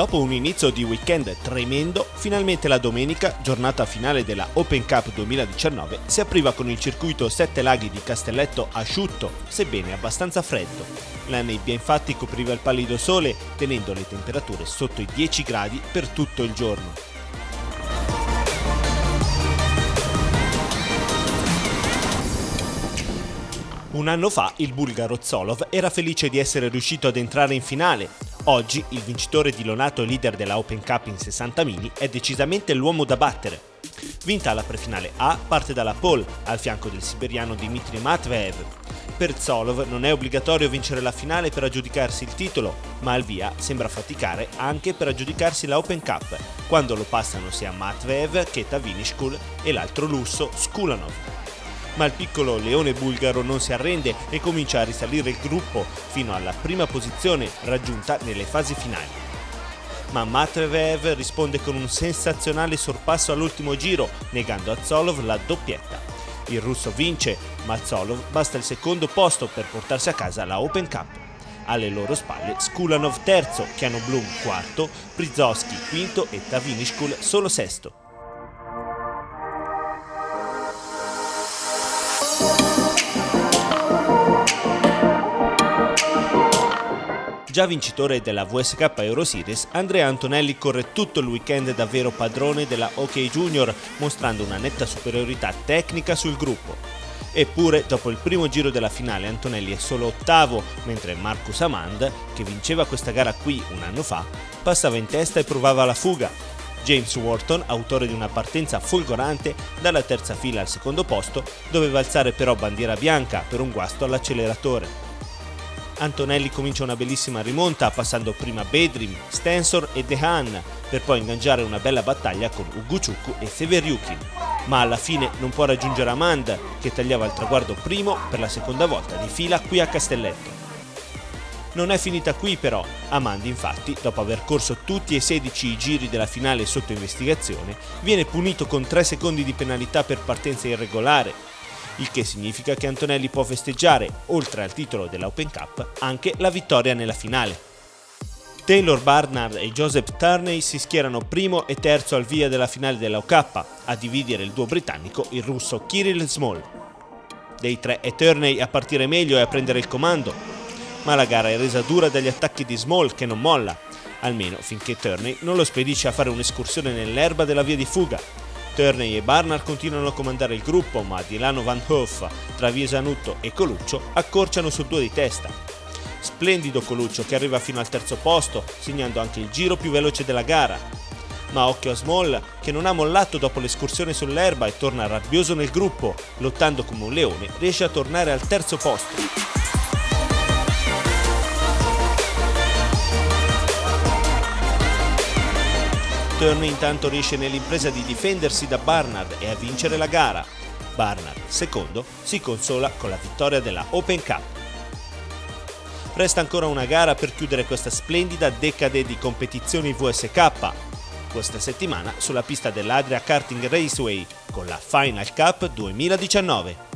Dopo un inizio di weekend tremendo, finalmente la domenica, giornata finale della Open Cup 2019, si apriva con il circuito Sette Laghi di Castelletto asciutto, sebbene abbastanza freddo. La nebbia infatti copriva il pallido sole, tenendo le temperature sotto i 10 gradi per tutto il giorno. Un anno fa il bulgaro Zolov era felice di essere riuscito ad entrare in finale. Oggi il vincitore di Lonato leader della Open Cup in 60 mini è decisamente l'uomo da battere. Vinta la prefinale A, parte dalla pole al fianco del siberiano Dmitry Matveev. Per Zolov non è obbligatorio vincere la finale per aggiudicarsi il titolo, ma al via sembra faticare anche per aggiudicarsi la Open Cup, quando lo passano sia Matveev che Tavinishkul e l'altro lusso Skulanov ma il piccolo leone bulgaro non si arrende e comincia a risalire il gruppo fino alla prima posizione raggiunta nelle fasi finali. Ma Matveev risponde con un sensazionale sorpasso all'ultimo giro, negando a Zolov la doppietta. Il russo vince, ma Zolov basta il secondo posto per portarsi a casa la Open Cup. Alle loro spalle Skulanov terzo, Chiano Blum quarto, Prizowski quinto e Tavinishkul solo sesto. Già vincitore della VSK Euroseries, Andrea Antonelli corre tutto il weekend davvero padrone della OK Junior, mostrando una netta superiorità tecnica sul gruppo. Eppure, dopo il primo giro della finale, Antonelli è solo ottavo, mentre Marcus Amand, che vinceva questa gara qui un anno fa, passava in testa e provava la fuga. James Wharton, autore di una partenza folgorante, dalla terza fila al secondo posto, doveva alzare però bandiera bianca per un guasto all'acceleratore. Antonelli comincia una bellissima rimonta passando prima Bedrim, Stensor e Dehan per poi ingaggiare una bella battaglia con Uguchukwu e Severiukin. Ma alla fine non può raggiungere Amand che tagliava il traguardo primo per la seconda volta di fila qui a Castelletto. Non è finita qui però, Amand infatti, dopo aver corso tutti e 16 i giri della finale sotto investigazione, viene punito con 3 secondi di penalità per partenza irregolare il che significa che Antonelli può festeggiare, oltre al titolo della Open Cup, anche la vittoria nella finale. Taylor Barnard e Joseph Turney si schierano primo e terzo al via della finale della OK, a dividere il duo britannico il russo Kirill Small. Dei tre è Turney a partire meglio e a prendere il comando, ma la gara è resa dura dagli attacchi di Small che non molla, almeno finché Turney non lo spedisce a fare un'escursione nell'erba della via di fuga, Turney e Barnard continuano a comandare il gruppo, ma Dilano Van Hoof, Traviesa Nutto e Coluccio accorciano sul due di testa. Splendido Coluccio che arriva fino al terzo posto, segnando anche il giro più veloce della gara. Ma occhio a Small che non ha mollato dopo l'escursione sull'erba e torna rabbioso nel gruppo, lottando come un leone, riesce a tornare al terzo posto. Turner intanto riesce nell'impresa di difendersi da Barnard e a vincere la gara. Barnard, secondo, si consola con la vittoria della Open Cup. Resta ancora una gara per chiudere questa splendida decade di competizioni VSK, questa settimana sulla pista dell'Adria Karting Raceway con la Final Cup 2019.